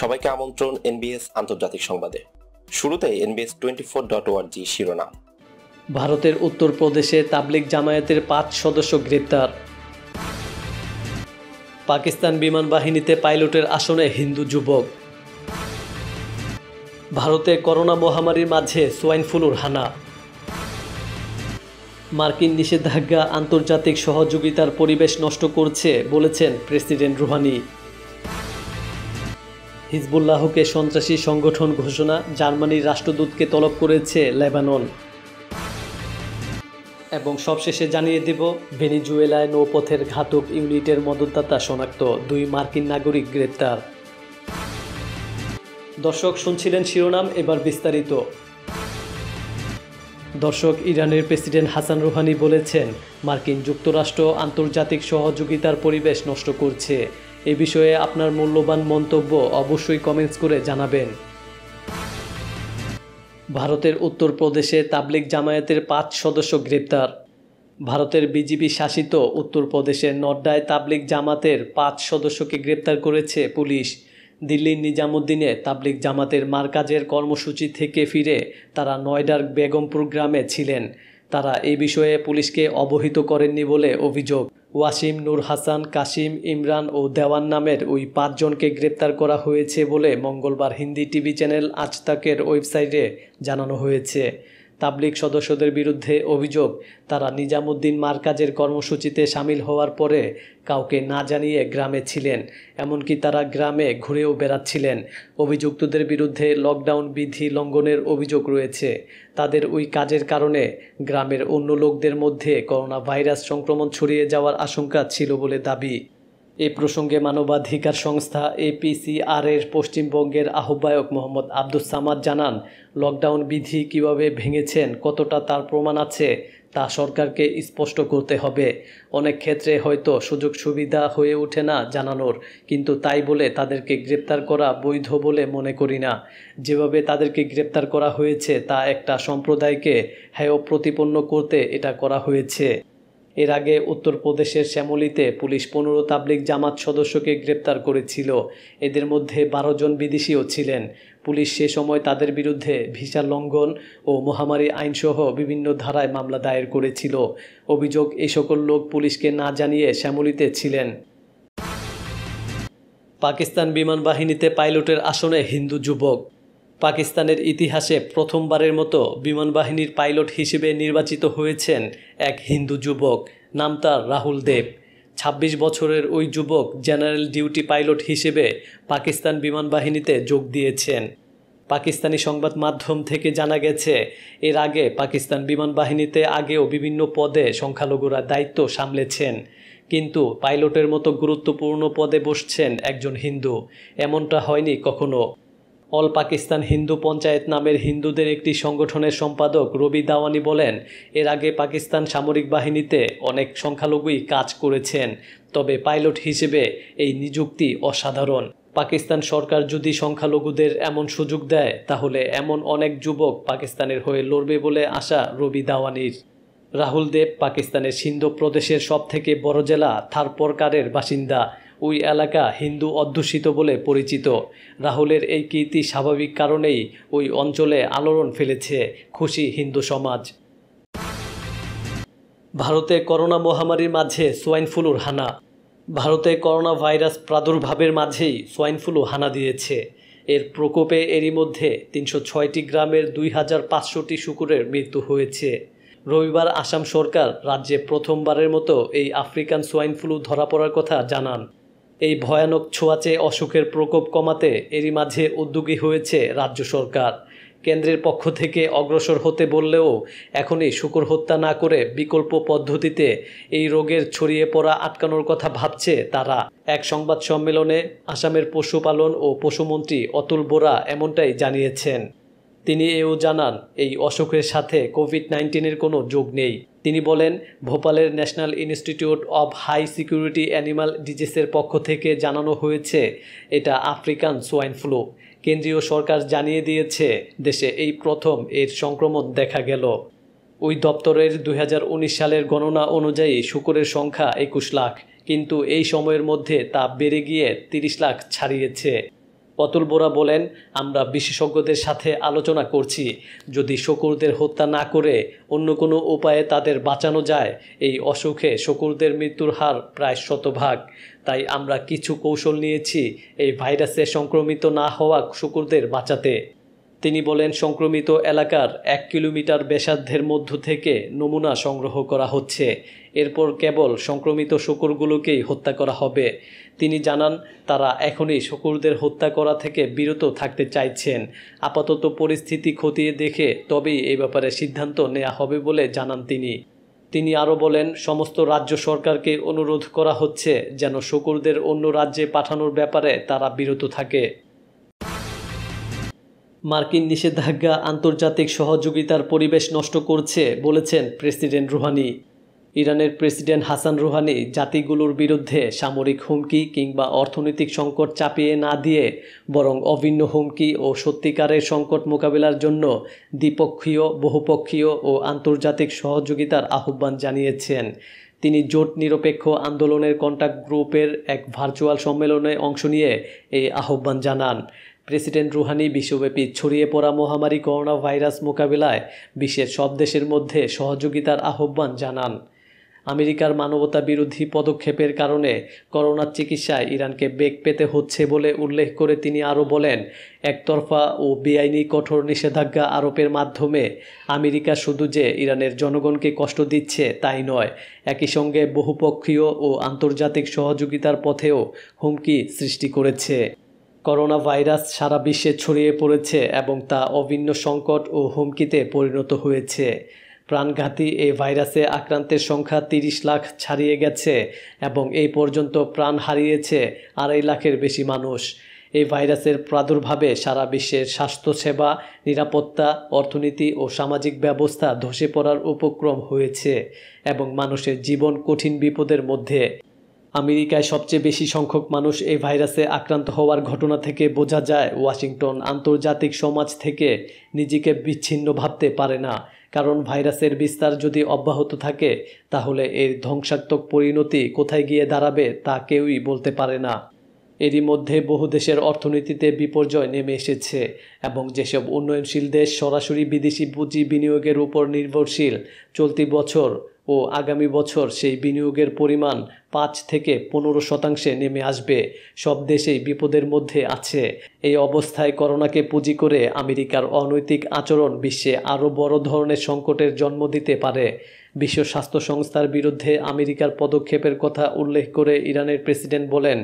সবাইকে আমন্ত্রণ এনবিএস আন্তর্জাতিক সংবাদে। শুরুতে এনবিএস টোয়েন্টি ফোর ডট ওয়ার্জি শিরোনাম। ভারতের উত্তরপ্রদেশে তাবলিগ জামায়াতের পাঁচ সদস্য গ্রেপ্তার। পাকিস্তান বিমান বাহিনীতে পাইলটের আসনে হিন্দু যুবক। ভারতে করোনা মহামারীর মাঝে সোয়াইন ফ্লুর হানা। মার্কিন নিষেধাজ্ঞা আন্তর্জাতিক সহযোগিতার পরিবেশ নষ্ট করছে বলেছেন প্রেসিডেন্ট রুহানি। হিজবুল্লাহকে সন্ত্রাসী সংগঠন ঘোষণা, জার্মানির রাষ্ট্রদূতকে তলব করেছে লেবানন। এবং সবশেষে জানিয়ে দেব, ভেনিজুয়েলায় নৌপথের ঘাতক ইউনিটের মদতদাতা শনাক্ত, দুই মার্কিন নাগরিক গ্রেপ্তার। দর্শক, শুনছিলেন শিরোনাম, এবার বিস্তারিত। দর্শক, ইরানের প্রেসিডেন্ট হাসান রুহানি বলেছেন, মার্কিন যুক্তরাষ্ট্র আন্তর্জাতিক সহযোগিতার পরিবেশ নষ্ট করছে। এ বিষয়ে আপনার মূল্যবান মন্তব্য অবশ্যই কমেন্টস করে জানাবেন। ভারতের উত্তরপ্রদেশে তাবলিগ জামায়াতের পাঁচ সদস্য গ্রেপ্তার। ভারতের বিজেপি শাসিত উত্তরপ্রদেশের নড্ডায় তাবলিগ জামাতের পাঁচ সদস্যকে গ্রেপ্তার করেছে পুলিশ। দিল্লির নিজামুদ্দিনে তাবলিগ জামাতের মারকাজের কর্মসূচি থেকে ফিরে তারা নয়ডার বেগমপুর গ্রামে ছিলেন। তারা এ বিষয়ে পুলিশকে অবহিত করেননি বলে অভিযোগ। ওয়াসিম, নূর হাসান কাশিম ইমরান ও দেওয়ান নামের ওই পাঁচজনকে গ্রেপ্তার করা হয়েছে বলে মঙ্গলবার হিন্দি টিভি চ্যানেল আজ তাকের ওয়েবসাইটে জানানো হয়েছে। তাবলিগ সদস্যদের বিরুদ্ধে অভিযোগ, তারা নিজামুদ্দিন মার্কাজের কর্মসূচিতে সামিল হওয়ার পরে কাউকে না জানিয়ে গ্রামে ছিলেন, এমনকি তারা গ্রামে ঘুরেও বেড়াচ্ছিলেন। অভিযুক্তদের বিরুদ্ধে লকডাউন বিধি লঙ্ঘনের অভিযোগ রয়েছে। তাদের ওই কাজের কারণে গ্রামের অন্য লোকদের মধ্যে করোনা ভাইরাস সংক্রমণ ছড়িয়ে যাওয়ার আশঙ্কা ছিল বলে দাবি। এ প্রসঙ্গে মানবাধিকার সংস্থা এপিসিআর এর পশ্চিমবঙ্গের আহ্বায়ক মোহাম্মদ আব্দুস সামাদ জানান, লকডাউন বিধি কীভাবে ভেঙেছেন, কতটা তার প্রমাণ আছে, তা সরকারকে স্পষ্ট করতে হবে। অনেক ক্ষেত্রে হয়তো সুযোগ সুবিধা হয়ে ওঠে না জানানোর, কিন্তু তাই বলে তাদেরকে গ্রেপ্তার করা বৈধ বলে মনে করি না। যেভাবে তাদেরকে গ্রেপ্তার করা হয়েছে, তা একটা সম্প্রদায়কে হেয় প্রতিপন্ন করতে এটা করা হয়েছে। এর আগে উত্তরপ্রদেশের শ্যামলিতে পুলিশ পনেরো তাবলিক জামাত সদস্যকে গ্রেপ্তার করেছিল। এদের মধ্যে বারো জন বিদেশিও ছিলেন। পুলিশ সে সময় তাদের বিরুদ্ধে ভিসা লঙ্ঘন ও মহামারী আইনসহ বিভিন্ন ধারায় মামলা দায়ের করেছিল। অভিযোগ, এ সকল লোক পুলিশকে না জানিয়ে শ্যামলিতে ছিলেন। পাকিস্তান বিমান বাহিনীতে পাইলটের আসনে হিন্দু যুবক। পাকিস্তানের ইতিহাসে প্রথমবারের মতো বিমান বাহিনীর পাইলট হিসেবে নির্বাচিত হয়েছেন এক হিন্দু যুবক। নাম তার রাহুল দেব। ২৬ বছরের ওই যুবক জেনারেল ডিউটি পাইলট হিসেবে পাকিস্তান বিমান বাহিনীতে যোগ দিয়েছেন। পাকিস্তানি সংবাদ মাধ্যম থেকে জানা গেছে, এর আগে পাকিস্তান বিমান বাহিনীতে আগেও বিভিন্ন পদে সংখ্যালঘুরা দায়িত্ব সামলেছেন। কিন্তু পাইলটের মতো গুরুত্বপূর্ণ পদে বসছেন একজন হিন্দু। এমনটা হয়নি কখনো। অল পাকিস্তান হিন্দু পঞ্চায়েত নামের হিন্দুদের একটি সংগঠনের সম্পাদক রবি দাওয়ানি বলেন, এর আগে পাকিস্তান সামরিক বাহিনীতে অনেক সংখ্যালঘুই কাজ করেছেন, তবে পাইলট হিসেবে এই নিযুক্তি অসাধারণ। পাকিস্তান সরকার যদি সংখ্যালঘুদের এমন সুযোগ দেয়, তাহলে এমন অনেক যুবক পাকিস্তানের হয়ে লড়বে বলে আশা রবি দাওয়ানির। রাহুল দেব পাকিস্তানের সিন্ধু প্রদেশের সবথেকে বড় জেলা থারপরকারের বাসিন্দা। ওই এলাকা হিন্দু অধ্যুষিত বলে পরিচিত। রাহুলের এই কীর্তি স্বাভাবিক কারণেই ওই অঞ্চলে আলোড়ন ফেলেছে খুশি হিন্দু সমাজ। ভারতে করোনা মহামারীর মাঝে সোয়াইন ফ্লুর হানা। ভারতে করোনা ভাইরাস প্রাদুর্ভাবের মাঝেই সোয়াইন ফ্লু হানা দিয়েছে। এর প্রকোপে এরই মধ্যে তিনশো ছয়টি গ্রামের দুই হাজার পাঁচশোটি শুকুরের মৃত্যু হয়েছে। রবিবার আসাম সরকার রাজ্যে প্রথমবারের মতো এই আফ্রিকান সোয়াইন ফ্লু ধরা পড়ার কথা জানান। এই ভয়ানক ছোঁয়াচে অসুখের প্রকোপ কমাতে এরই মাঝে উদ্যোগী হয়েছে রাজ্য সরকার। কেন্দ্রের পক্ষ থেকে অগ্রসর হতে বললেও এখনই শুকুর হত্যা না করে বিকল্প পদ্ধতিতে এই রোগের ছড়িয়ে পড়া আটকানোর কথা ভাবছে তারা। এক সংবাদ সম্মেলনে আসামের পশুপালন ও পশুমন্ত্রী অতুল বোরা এমনটাই জানিয়েছেন। তিনি এও জানান, এই অসুখের সাথে কোভিড নাইন্টিনের কোনো যোগ নেই। তিনি বলেন, ভোপালের national institute of high security animal ডিজিসের পক্ষ থেকে জানানো হয়েছে, এটা আফ্রিকান সোয়াইন ফ্লু কেন্দ্রীয় সরকার জানিয়ে দিয়েছে, দেশে এই প্রথম এর সংক্রমণ দেখা গেল। ওই দপ্তরের দুই হাজার উনিশ সালের গণনা অনুযায়ী শুকুরের সংখ্যা একুশ লাখ, কিন্তু এই সময়ের মধ্যে তা বেড়ে গিয়ে তিরিশ লাখ ছাড়িয়েছে। অতুল বোরা বলেন, আমরা বিশেষজ্ঞদের সাথে আলোচনা করছি। যদি শকুরদের হত্যা না করে অন্য কোনো উপায়ে তাদের বাঁচানো যায়, এই অসুখে শকুরদের মৃত্যুর হার প্রায় শতভাগ। তাই আমরা কিছু কৌশল নিয়েছি এই ভাইরাসে সংক্রমিত না হওয়া শকুরদের বাঁচাতে। তিনি বলেন, সংক্রমিত এলাকার এক কিলোমিটার ব্যাসার্ধের মধ্য থেকে নমুনা সংগ্রহ করা হচ্ছে। এরপর কেবল সংক্রমিত শকুরগুলোকেই হত্যা করা হবে। তিনি জানান, তারা এখনই শকুরদের হত্যা করা থেকে বিরত থাকতে চাইছেন। আপাতত পরিস্থিতি খতিয়ে দেখে তবেই এই ব্যাপারে সিদ্ধান্ত নেওয়া হবে বলে জানান তিনি। তিনি আরও বলেন, সমস্ত রাজ্য সরকারকে অনুরোধ করা হচ্ছে যেন শকুরদের অন্য রাজ্যে পাঠানোর ব্যাপারে তারা বিরত থাকে। মার্কিন নিষেধাজ্ঞা আন্তর্জাতিক সহযোগিতার পরিবেশ নষ্ট করছে, বলেছেন প্রেসিডেন্ট রুহানি। ইরানের প্রেসিডেন্ট হাসান রুহানি জাতিগুলোর বিরুদ্ধে সামরিক হুমকি কিংবা অর্থনৈতিক সংকট চাপিয়ে না দিয়ে বরং অভিন্ন হুমকি ও সত্যিকারের সংকট মোকাবিলার জন্য দ্বিপক্ষীয়, বহুপক্ষীয় ও আন্তর্জাতিক সহযোগিতার আহ্বান জানিয়েছেন। তিনি জোট নিরপেক্ষ আন্দোলনের কন্ট্যাক্ট গ্রুপের এক ভার্চুয়াল সম্মেলনে অংশ নিয়ে এই আহ্বান জানান। প্রেসিডেন্ট রুহানি বিশ্বব্যাপী ছড়িয়ে পড়া মহামারী করোনা ভাইরাস মোকাবিলায় বিশ্বের সব দেশের মধ্যে সহযোগিতার আহ্বান জানান। আমেরিকার মানবতা বিরোধী পদক্ষেপের কারণে করোনার চিকিৎসায় ইরানকে বেগ পেতে হচ্ছে বলে উল্লেখ করে তিনি আরও বলেন, একতরফা ও বেআইনি কঠোর নিষেধাজ্ঞা আরোপের মাধ্যমে আমেরিকা শুধু যে ইরানের জনগণকে কষ্ট দিচ্ছে তাই নয়, একই সঙ্গে বহুপক্ষীয় ও আন্তর্জাতিক সহযোগিতার পথেও হুমকি সৃষ্টি করেছে। করোনা ভাইরাস সারা বিশ্বে ছড়িয়ে পড়েছে এবং তা অভিন্ন সংকট ও হুমকিতে পরিণত হয়েছে। প্রাণঘাতী এই ভাইরাসে আক্রান্তের সংখ্যা তিরিশ লাখ ছাড়িয়ে গেছে এবং এই পর্যন্ত প্রাণ হারিয়েছে আড়াই লাখের বেশি মানুষ। এই ভাইরাসের প্রাদুর্ভাবে সারা বিশ্বের স্বাস্থ্যসেবা, নিরাপত্তা, অর্থনীতি ও সামাজিক ব্যবস্থা ধসে পড়ার উপক্রম হয়েছে এবং মানুষের জীবন কঠিন বিপদের মধ্যে আমেরিকায় সবচেয়ে বেশি সংখ্যক মানুষ এই ভাইরাসে আক্রান্ত হওয়ার ঘটনা থেকে বোঝা যায়, ওয়াশিংটন আন্তর্জাতিক সমাজ থেকে নিজেকে বিচ্ছিন্ন ভাবতে পারে না। কারণ ভাইরাসের বিস্তার যদি অব্যাহত থাকে, তাহলে এর ধ্বংসাত্মক পরিণতি কোথায় গিয়ে দাঁড়াবে তা কেউই বলতে পারে না। এরই মধ্যে বহু দেশের অর্থনীতিতে বিপর্যয় নেমে এসেছে এবং যেসব উন্নয়নশীল দেশ সরাসরি বিদেশি পুঁজি বিনিয়োগের উপর নির্ভরশীল, চলতি বছর ও আগামী বছর সেই বিনিয়োগের পরিমাণ পাঁচ থেকে পনেরো শতাংশে নেমে আসবে। সব দেশেই বিপদের মধ্যে আছে। এই অবস্থায় করোনাকে পুঁজি করে আমেরিকার অনৈতিক আচরণ বিশ্বে আরও বড় ধরনের সংকটের জন্ম দিতে পারে। বিশ্ব স্বাস্থ্য সংস্থার বিরুদ্ধে আমেরিকার পদক্ষেপের কথা উল্লেখ করে ইরানের প্রেসিডেন্ট বলেন,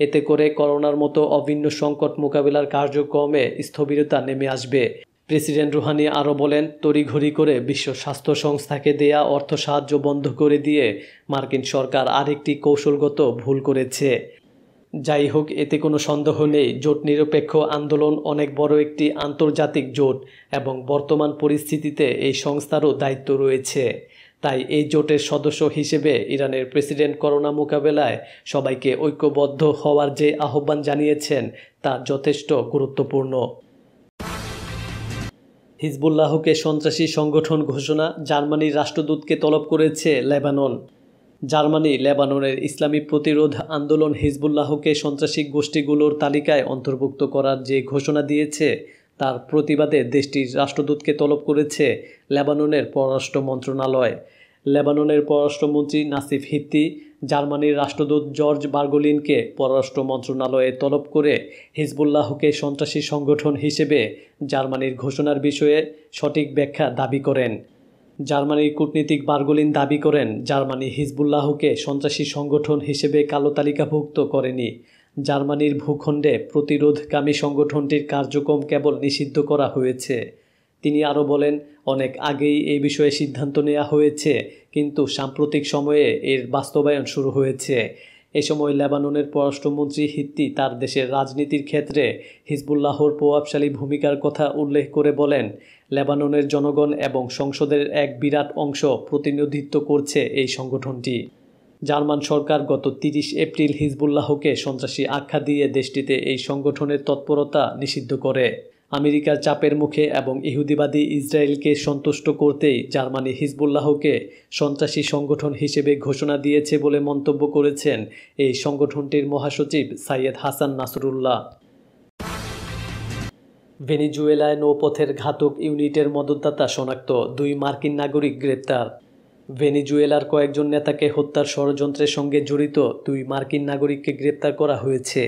এতে করে করোনার মতো অভিন্ন সংকট মোকাবিলার কার্যক্রমে স্থবিরতা নেমে আসবে। প্রেসিডেন্ট রুহানি আরও বলেন, তড়িঘড়ি করে বিশ্ব স্বাস্থ্য সংস্থাকে দেয়া অর্থ সাহায্য বন্ধ করে দিয়ে মার্কিন সরকার আরেকটি কৌশলগত ভুল করেছে। যাই হোক, এতে কোনো সন্দেহ নেই জোট নিরপেক্ষ আন্দোলন অনেক বড় একটি আন্তর্জাতিক জোট এবং বর্তমান পরিস্থিতিতে এই সংস্থারও দায়িত্ব রয়েছে। তাই এই জোটের সদস্য হিসেবে ইরানের প্রেসিডেন্ট করোনা মোকাবেলায় সবাইকে ঐক্যবদ্ধ হওয়ার যে আহ্বান জানিয়েছেন, তা যথেষ্ট গুরুত্বপূর্ণ। হিজবুল্লাহকে সন্ত্রাসী সংগঠন ঘোষণা জার্মানির রাষ্ট্রদূতকে তলব করেছে লেবানন। জার্মানি লেবাননের ইসলামী প্রতিরোধ আন্দোলন হিজবুল্লাহকে সন্ত্রাসী গোষ্ঠীগুলোর তালিকায় অন্তর্ভুক্ত করার যে ঘোষণা দিয়েছে, তার প্রতিবাদে দেশটির রাষ্ট্রদূতকে তলব করেছে লেবাননের পররাষ্ট্র মন্ত্রণালয়। লেবাননের পররাষ্ট্রমন্ত্রী নাসিফ হিত্তি জার্মানির রাষ্ট্রদূত জর্জ বার্গোলিনকে পররাষ্ট্র মন্ত্রণালয়ে তলব করে হিজবুল্লাহকে সন্ত্রাসী সংগঠন হিসেবে জার্মানির ঘোষণার বিষয়ে সঠিক ব্যাখ্যা দাবি করেন। জার্মানির কূটনীতিক বার্গোলিন দাবি করেন, জার্মানি হিজবুল্লাহকে সন্ত্রাসী সংগঠন হিসেবে কালো তালিকাভুক্ত করেনি। জার্মানির ভূখণ্ডে প্রতিরোধকামী সংগঠনটির কার্যক্রম কেবল নিষিদ্ধ করা হয়েছে। তিনি আরও বলেন, অনেক আগেই এই বিষয়ে সিদ্ধান্ত নেওয়া হয়েছে, কিন্তু সাম্প্রতিক সময়ে এর বাস্তবায়ন শুরু হয়েছে। এ সময় লেবাননের পররাষ্ট্রমন্ত্রী হিত্তি তার দেশের রাজনীতির ক্ষেত্রে হিজবুল্লাহর প্রভাবশালী ভূমিকার কথা উল্লেখ করে বলেন, লেবাননের জনগণ এবং সংসদের এক বিরাট অংশ প্রতিনিধিত্ব করছে এই সংগঠনটি। জার্মান সরকার গত তিরিশ এপ্রিল হিজবুল্লাহকে সন্ত্রাসী আখ্যা দিয়ে দেশটিতে এই সংগঠনের তৎপরতা নিষিদ্ধ করে। আমেরিকার চাপের মুখে এবং ইহুদিবাদী ইসরায়েলকে সন্তুষ্ট করতেই জার্মানি হিজবুল্লাহকে সন্ত্রাসী সংগঠন হিসেবে ঘোষণা দিয়েছে বলে মন্তব্য করেছেন এই সংগঠনটির মহাসচিব সাইয়েদ হাসান নাসরুল্লাহ। ভেনিজুয়েলায় নৌপথের ঘাতক ইউনিটের মদতদাতা শনাক্ত দুই মার্কিন নাগরিক গ্রেপ্তার। ভেনিজুয়েলার কয়েকজন নেতাকে হত্যার ষড়যন্ত্রের সঙ্গে জড়িত দুই মার্কিন নাগরিককে গ্রেপ্তার করা হয়েছে।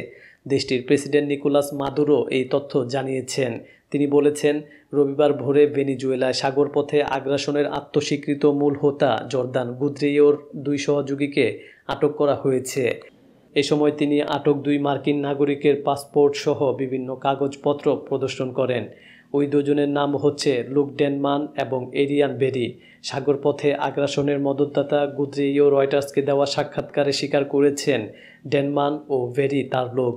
দেশটির প্রেসিডেন্ট নিকোলাস মাদুরো এই তথ্য জানিয়েছেন। তিনি বলেছেন, রবিবার ভোরে ভেনিজুয়েলায় সাগরপথে আগ্রাসনের আত্মস্বীকৃত মূল হোতা জর্দান গুদ্রিওর দুই সহযোগীকে আটক করা হয়েছে। এ সময় তিনি আটক দুই মার্কিন নাগরিকের পাসপোর্ট সহ বিভিন্ন কাগজপত্র প্রদর্শন করেন। ওই দুজনের নাম হচ্ছে লুক ডেনমান এবং এরিয়ান বেরি। সাগরপথে আগ্রাসনের মদতদাতা গুদ্রিও রয়টার্সকে দেওয়া সাক্ষাৎকারে স্বীকার করেছেন ডেনমান ও ভেরি তার লোক।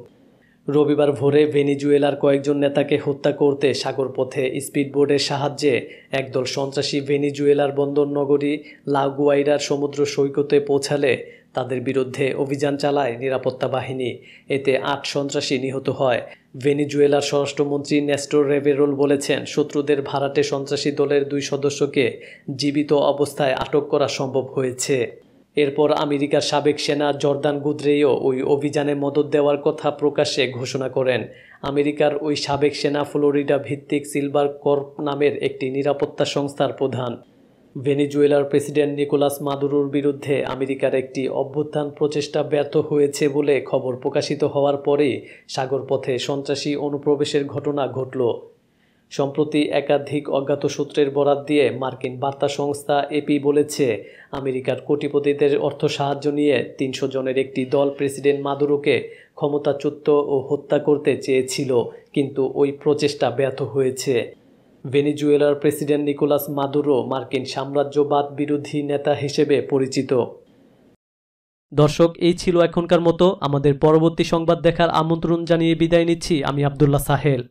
রবিবার ভোরে ভেনিজুয়েলার কয়েকজন নেতাকে হত্যা করতে সাগরপথে স্পিডবোটের সাহায্যে একদল সন্ত্রাসী ভেনিজুয়েলার বন্দর নগরী লাগুয়াইরার সমুদ্র সৈকতে পৌঁছালে তাদের বিরুদ্ধে অভিযান চালায় নিরাপত্তা বাহিনী। এতে আট সন্ত্রাসী নিহত হয়। ভেনিজুয়েলার স্বরাষ্ট্রমন্ত্রী নেস্টোর রেভেরোল বলেছেন, শত্রুদের ভাড়াটে সন্ত্রাসী দলের দুই সদস্যকে জীবিত অবস্থায় আটক করা সম্ভব হয়েছে। এরপর আমেরিকার সাবেক সেনা জর্দান গুদ্রেও ওই অভিযানে মদত দেওয়ার কথা প্রকাশ্যে ঘোষণা করেন। আমেরিকার ওই সাবেক সেনা ফ্লোরিডা ভিত্তিক সিলভার কর্প নামের একটি নিরাপত্তা সংস্থার প্রধান। ভেনিজুয়েলার প্রেসিডেন্ট নিকোলাস মাদুরোর বিরুদ্ধে আমেরিকার একটি অভ্যুত্থান প্রচেষ্টা ব্যর্থ হয়েছে বলে খবর প্রকাশিত হওয়ার পরেই সাগরপথে সন্ত্রাসী অনুপ্রবেশের ঘটনা ঘটল। সম্প্রতি একাধিক অজ্ঞাত সূত্রের বরাত দিয়ে মার্কিন বার্তা সংস্থা এপি বলেছে, আমেরিকার কোটিপতিদের অর্থ সাহায্য নিয়ে তিনশো জনের একটি দল প্রেসিডেন্ট মাদুরোকে ক্ষমতাচ্যুত ও হত্যা করতে চেয়েছিল, কিন্তু ওই প্রচেষ্টা ব্যর্থ হয়েছে। ভেনিজুয়েলার প্রেসিডেন্ট নিকোলাস মাদুরো মার্কিন সাম্রাজ্যবাদ বিরোধী নেতা হিসেবে পরিচিত। দর্শক, এই ছিল এখনকার মতো। আমাদের পরবর্তী সংবাদ দেখার আমন্ত্রণ জানিয়ে বিদায় নিচ্ছি। আমি আবদুল্লাহ সাহেল।